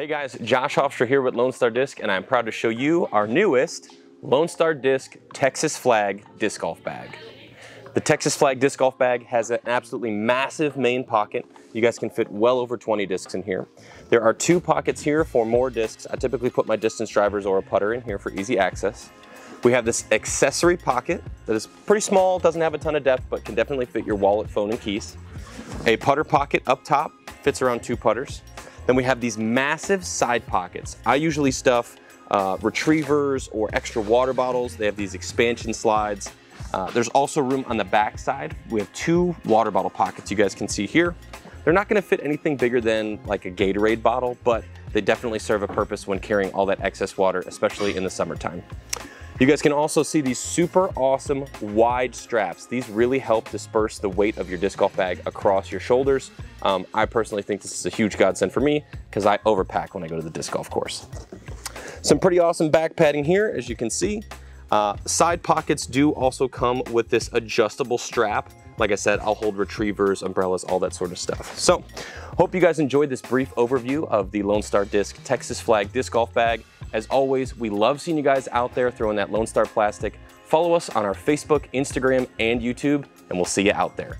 Hey guys, Josh Hofstra here with Lone Star Disc, and I'm proud to show you our newest Lone Star Disc Texas Flag Disc Golf Bag. The Texas Flag Disc Golf Bag has an absolutely massive main pocket. You guys can fit well over 20 discs in here. There are two pockets here for more discs. I typically put my distance drivers or a putter in here for easy access. We have this accessory pocket that is pretty small, doesn't have a ton of depth, but can definitely fit your wallet, phone, and keys. A putter pocket up top, fits around two putters. Then we have these massive side pockets. I usually stuff uh, retrievers or extra water bottles. They have these expansion slides. Uh, there's also room on the back side. We have two water bottle pockets you guys can see here. They're not gonna fit anything bigger than like a Gatorade bottle, but they definitely serve a purpose when carrying all that excess water, especially in the summertime. You guys can also see these super awesome wide straps. These really help disperse the weight of your disc golf bag across your shoulders. Um, I personally think this is a huge godsend for me because I overpack when I go to the disc golf course. Some pretty awesome back padding here, as you can see. Uh, side pockets do also come with this adjustable strap. Like I said, I'll hold retrievers, umbrellas, all that sort of stuff. So, hope you guys enjoyed this brief overview of the Lone Star Disc Texas Flag Disc Golf Bag. As always, we love seeing you guys out there throwing that Lone Star plastic. Follow us on our Facebook, Instagram, and YouTube, and we'll see you out there.